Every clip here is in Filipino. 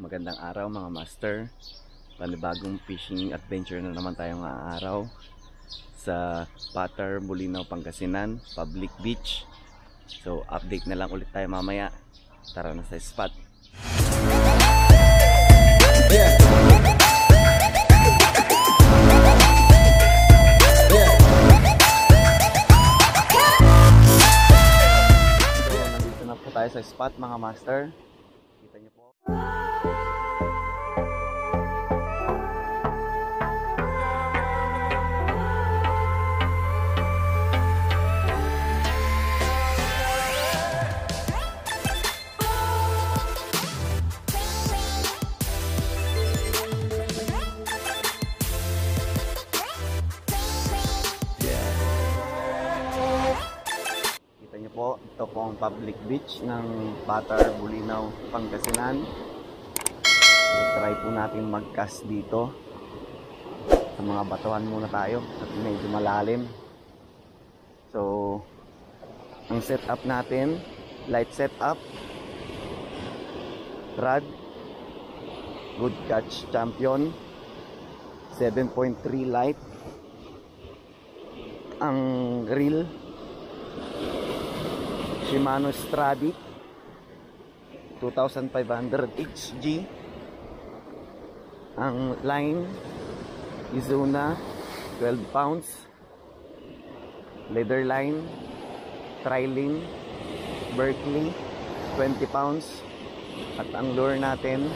Magandang araw mga master. Panibagong fishing adventure na naman tayo ngayong araw sa Patar, Bulinaw, Pangasinan, Public Beach. So update na lang ulit tayo mamaya. Tara na sa spot. Po tayo sa spot mga master. Kita niyo po. Public beach ng Patar, Bulinaw, Pangasinan. try po natin mag-cast dito. Sa mga batuhan muna tayo at medyo malalim. So, ang setup natin, light setup, rod, good catch champion, 7.3 light, ang reel Shimano Stradic 2500 HG ang line Izuna 12 pounds. Leather line triling Berkeley 20 pounds. At ang lure natin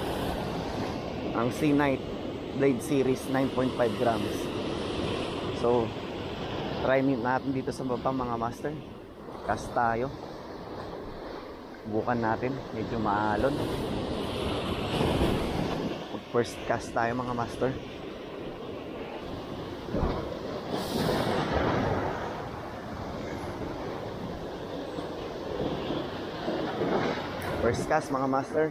ang Sea Knight Blade Series 9.5 grams. So try natin dito sa baba mga master. Cast tayo bukan natin medyo maalon. Mag first cast tayo mga master. First cast mga master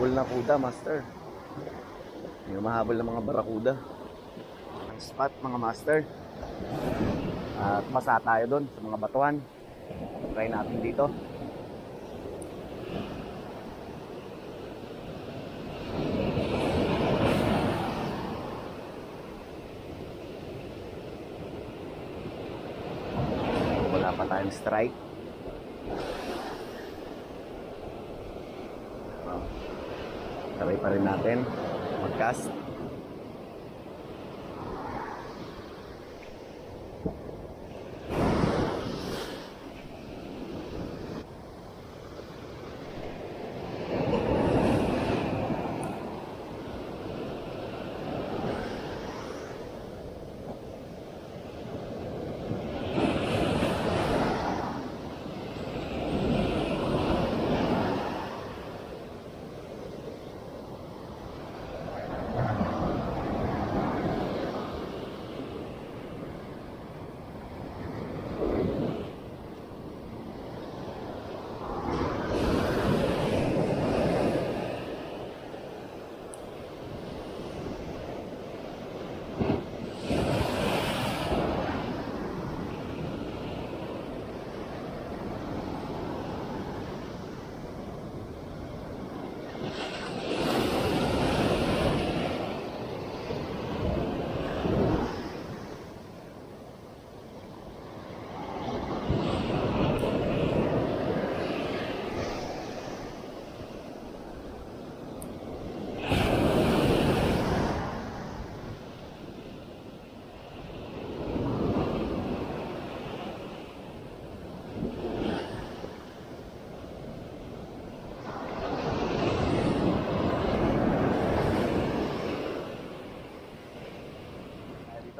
May mahabol na kuda, master. May mahabol na mga barakuda. Ang spot, mga master. At masa tayo doon sa mga batuhan. Try natin dito. Wala pa tayong strike. Oh. Try pa rin natin mag-cast.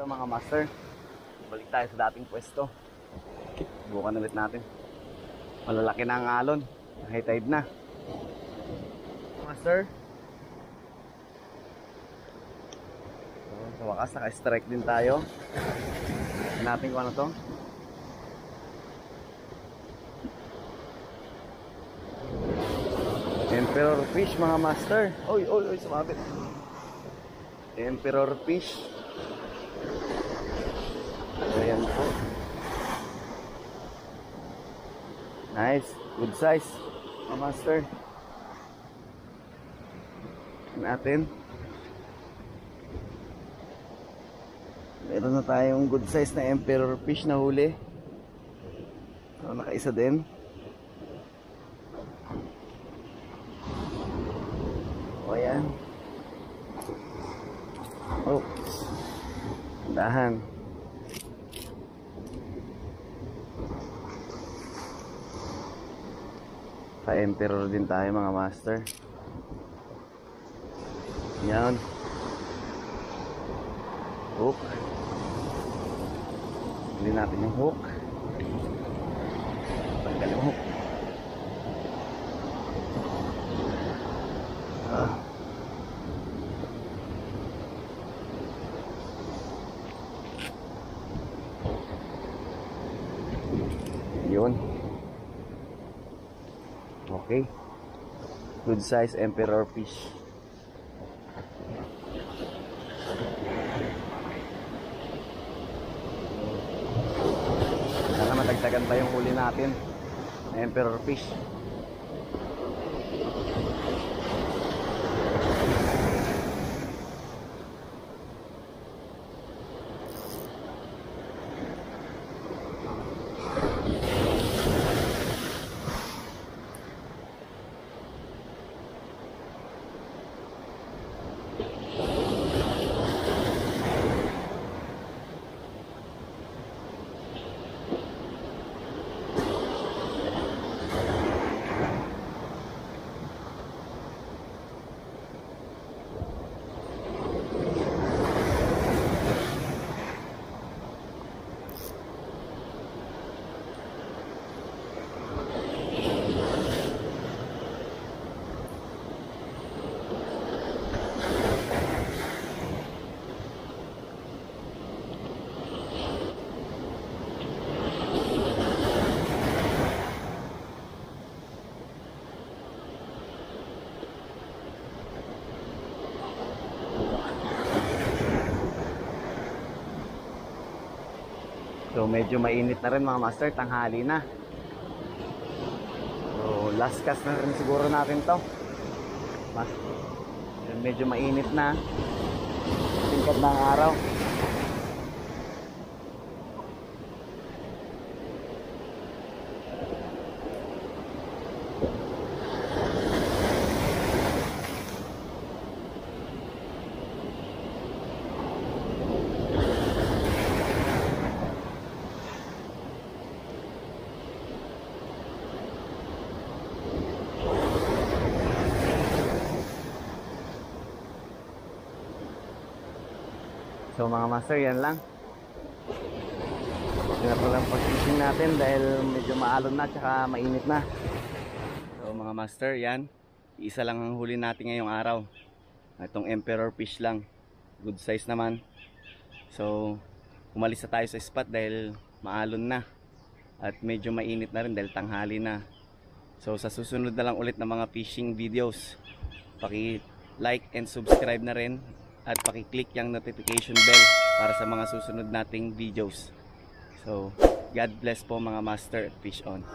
So mga master, balik tayo sa dating pwesto. Bukan ulit natin. Malalaki na ang alon. High tide na. Master. So, sa wakas, naka-strike din tayo. Tignan natin kung ano to. Emperor fish mga master. Oy, oy, oy, sumabit. Emperor fish. Ayan po. Nice. Good size. Mga master. Natin. Meron na tayong good size na emperor fish na huli. So, nakaisa din. O yan. Oh. Dahan. Pa-emperor din tayo mga master. Yan. Hook. Hindi natin yung hook. Tanggal yung hook. Ah. Okay. Good size emperor fish. Sana matagtagan pa yung huli natin. na Emperor fish. So medyo mainit na rin mga master, tanghali na. So last cast na rin siguro natin to. Mas, medyo mainit na. Tingkat na araw. So mga master, yan lang. Pa lang pag-fishing natin dahil medyo maalon na tsaka mainit na. So mga master, yan. Isa lang ang huli natin ngayong araw. Itong emperor fish lang. Good size naman. So, umalis na tayo sa spot dahil maalon na. At medyo mainit na rin dahil tanghali na. So, sa susunod na lang ulit ng mga fishing videos, paki-like and subscribe na rin at paki-click yung notification bell para sa mga susunod nating videos. So, God bless po mga master at fish on.